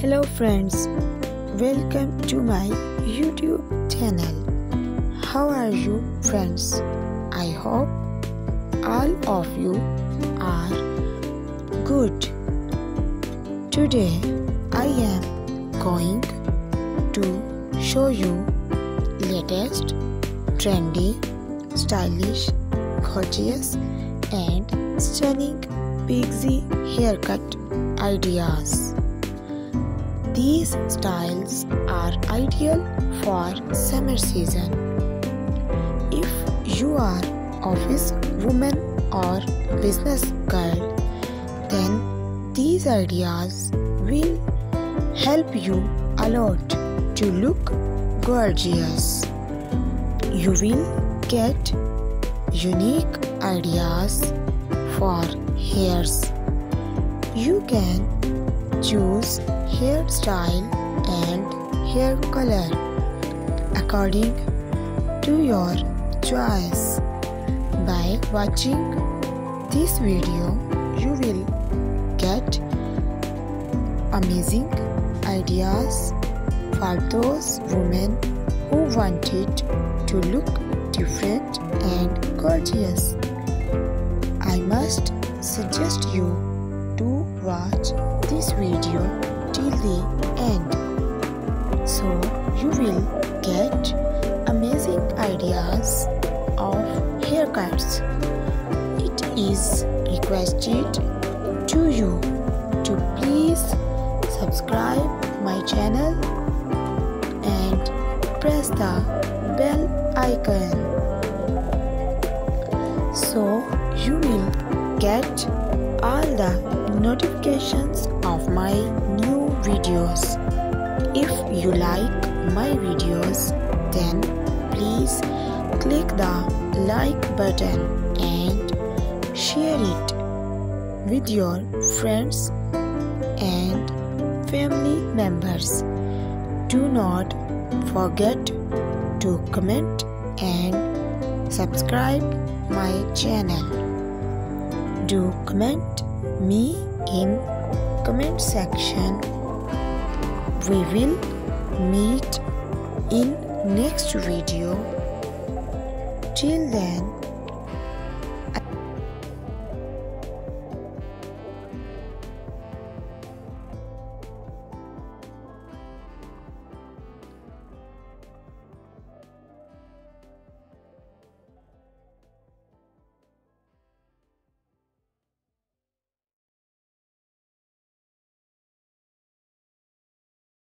Hello friends, welcome to my YouTube channel. How are you friends? I hope all of you are good. Today I am going to show you latest, trendy, stylish, gorgeous and stunning pixie haircut ideas. These styles are ideal for summer season. If you are office woman or business girl, then these ideas will help you a lot to look gorgeous. You will get unique ideas for hairs. You can choose hairstyle and hair color according to your choice. By watching this video, you will get amazing ideas for those women who wanted to look different and gorgeous. I must suggest you to watch this video till the end so you will get amazing ideas of haircuts. It is requested to you to please subscribe my channel and press the bell icon so you will get all the notifications of my new videos. If you like my videos, then please click the like button and share it with your friends and family members. Do not forget to comment and subscribe my channel. Do comment me in comment section. We will meet in next video. Till then